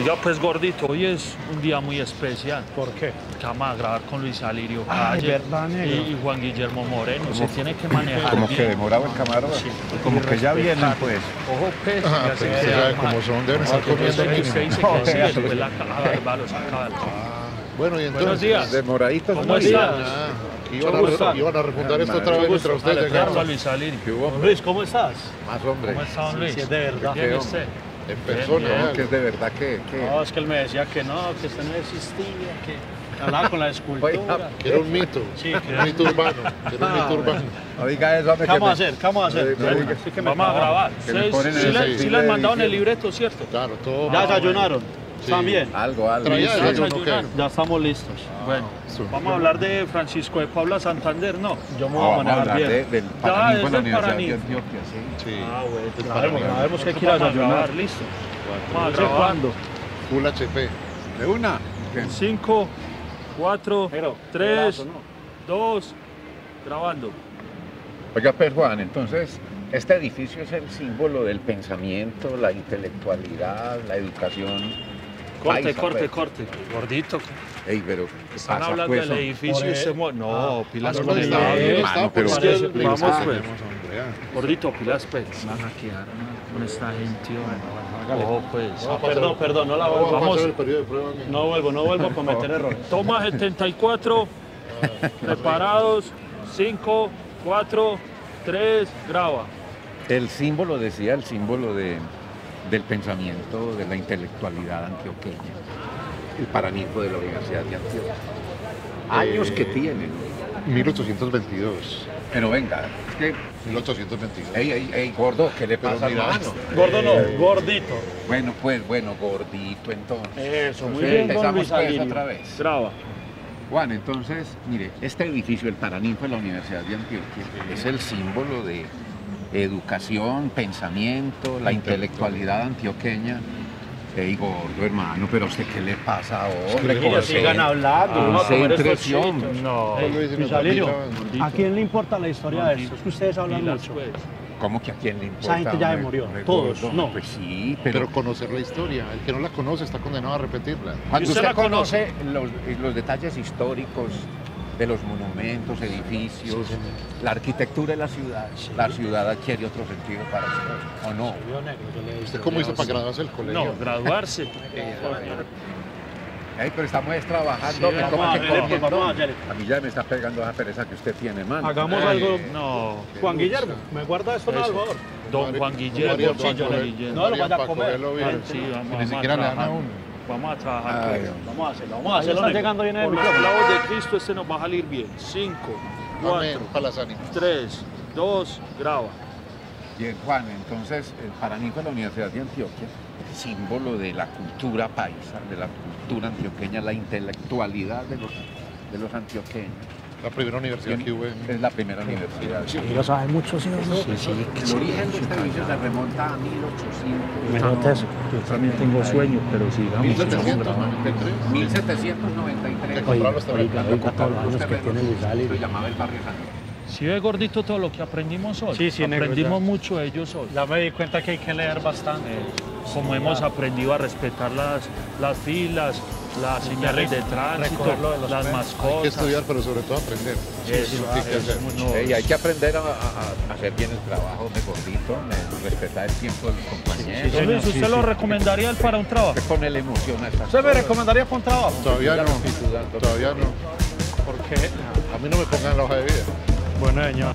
Oiga, pues gordito, hoy es un día muy especial. ¿Por qué? Que vamos a grabar con Luis Alirio Ay, Calle verdad, y, y Juan Guillermo Moreno. Se tiene que manejar Como bien. que demorado el camarógrafo. Sí. Como que ya vienen, pues. Ojo, pues, Ah, ya se pues, queda saben mal. cómo son, deben estar Porque comiendo usted mínimo. dice No, que sí, eso después la barba lo saca del Bueno, y entonces. Buenos días. Demoraditos. ¿Cómo no están? digan. Ah, iban, a, iban a refundar esto otra vez mientras ustedes Luis Alirio. Luis, ¿cómo estás? Más hombre. ¿Cómo está, don Luis? Sí, es de verdad. Qué ¿y usted? En persona. bien. No, que es de verdad que... que- No, es que él me decía que no, que usted no existía, que hablaba con la escultura. Oiga, Que era un mito. Sí, que Un mito urbano. Que era un mito urbano. Oiga eso, hombre, ¿Qué que vamos a hacer? ¿Qué vamos a hacer? No, no, Sí, diga. sí que me Vamos a grabar. Sí, sí el le- de les mandaron el libreto, ¿cierto? Claro, todo. ¿Ya desayunaron? Sí. ¿Están bien? Algo, algo. Sí. Ya estamos listos. Bueno, vamos a hablar de Francisco de Paula Santander, ¿no? Yo me voy a vamos a manejar bien. de- del Ya, es del Universidad de. Antioquia, sí. Sí. Ah, bueno. Grabemos, grabemos que hay que ir a desayunar. listo. Vamos a ¿Desde grabar. cuándo? Full HP. ¿De una? ¿Qué? 5, 4, Pero, 3, pedazo, ¿no? 2, grabando. Oiga, pues Juan, entonces, este edificio es el símbolo del pensamiento, la intelectualidad, la educación. Corte, paisa, corte, pues. corte. Gordito, Ey, pero ¿qué están pasa, hablando pues, del edificio y se mue- No, pilas Ah, con no, el está pero- Vamos, es que- vamos, Ah, pues. ya. Gordito, pilas, pues. Van a quedar con esta gente. Ojo, pues. No va a pasar- Perdón, perdón, no la no vuelvo. Vamos. No vuelvo, no vuelvo a cometer errores. Toma 74, preparados, 5, 4, 3, graba. El símbolo, decía, el símbolo de, del pensamiento, de la intelectualidad antioqueña. El paraninfo de la Universidad de Antioquia. Años Eh, que tienen. 1822. Pero venga, es que... 1822. Ey, ey, ey, gordo, ¿qué le pasa, mira, hermano? Gordo no, gordito. Bueno, pues, bueno, gordito, entonces. Eso, muy bien, empezamos pues otra vez. Juan, entonces, mire, este edificio, el Paraninfo de la Universidad de Antioquia, es el símbolo de educación, pensamiento, la intelectualidad antioqueña. Ey, gordo, hermano, pero a usted qué le pasa, hombre? Mira, Conce- sigan hablando, Ah, hombre. No. ¿a quién le importa la historia de esto? Es que ustedes hablan mucho. pues. ¿Cómo que a quién le importa? gente ya hombre? murió, Hombre, todos, gordo, no. Pues sí, pero, Pero conocer la historia. El que no la conoce está condenado a repetirla. cuando ¿Y usted usted la conoce? conoce los, los detalles históricos de los monumentos, edificios, la arquitectura de la ciudad, la ciudad adquiere otro sentido para usted, ¿o no? ¿Usted cómo hizo para graduarse del colegio? No, graduarse. Ey, pero estamos trabajando, Sí, me vamos a vamos a mí ya me está pegando esa pereza que usted tiene, mano. Hagamos Ay, algo. No, Juan Guillermo, ¿me guarda esto en algodón? don Juan Guillermo, María. No, lo vaya a comer. Sí, vamos, Ni siquiera le dan a uno. Vamos a trabajar. Ay. Vamos a hacerlo, vamos a Ahí hacerlo. está llegando bien el la voz de Cristo, este nos va a salir bien. 5, Amén. 4, Para las ánimas. 3, 2, graba. Bien, Juan, entonces el Paraninfo de la Universidad de Antioquia, símbolo de la cultura paisa, de la cultura antioqueña, la intelectualidad de los, de los antioqueños. La primera universidad que hubo en... Es la primera universidad. Y lo sabe mucho, sí, sí, sí. El origen de este edificio se remonta a 1800. Me nota eso. Yo también tengo sueño, pero sigamos. 1793. 1793. Que compraron los Oiga, terrenos. oiga, todos los años que tiene Luis Alirio. Se llamaba el barrio San. Si ve gordito todo lo que aprendimos hoy. Sí, sí, Aprendimos mucho ellos hoy. Ya me di cuenta que hay que leer bastante. Como hemos aprendido a respetar las, las filas, las señales de tránsito, de las mascotas. Hay que estudiar, pero sobre todo aprender. Eso, lo que hay que eso, hay aprender a, a- a hacer bien el trabajo de gordito, respetar el tiempo de los compañeros. Luis, Sí, ¿usted sí. lo recomendaría para un trabajo? Pone la emoción ¿Usted me recomendaría para un trabajo? Todavía no. Todavía no. ¿Por qué? A mí no me pongan la hoja de vida. Bueno, señor.